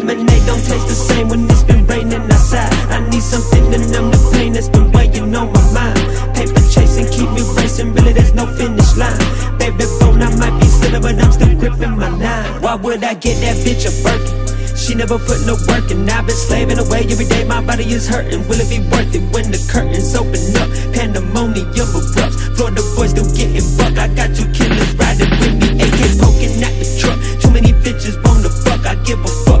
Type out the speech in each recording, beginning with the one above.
taste the same when it's been raining outside. I need something to numb the pain that's been weighing on my mind. Paper chasing, keep me racing, really there's no finish line. Baby bone, I might be slipping, but I'm still gripping my nine. Why would I get that bitch a Birkin? She never put no work in. I've been slaving away every day. My body is hurting. Will it be worth it when the curtains open up? Pandemonium erupts. Florida boys still getting buck. I got two killers riding with me. AK poking at the truck. Too many bitches wanna fuck. I give a fuck.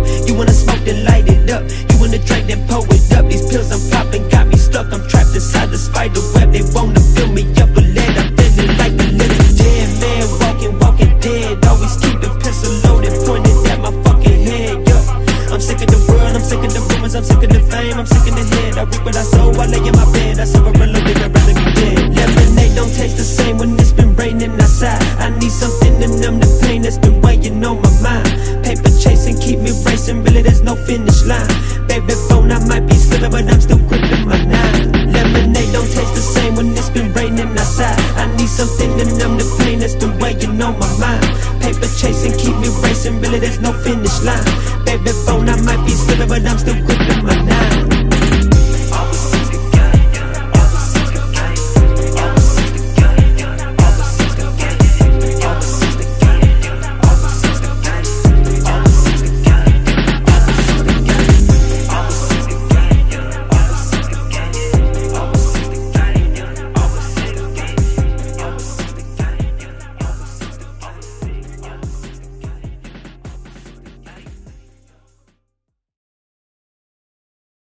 It up. You wanna drink, then pour it up. These pills I'm popping got me stuck. I'm trapped inside the spider web. They wanna fill me up with lead. I'm feeling like a little dead man walking, walking dead. Always keep the pistol loaded, pointed at my fucking head. Yeah. I'm sick of the world, I'm sick of the rumors, I'm sick of the fame, I'm sick of the head. I reap what I sow, I lay in my bed, I suffer a little bit, I'd rather be dead. Lemonade don't taste the same when it's been raining outside. I need something to numb the pain that's been weighing on my mind no finish line Baby bone. I might be slipping but I'm still gripping my nine Lemonade don't taste the same when it's been raining outside I need something to numb the pain that's been weighing on my mind Paper chasing, keep me racing, really there's no finish line Baby bone. I might be slipping but I'm still gripping my nine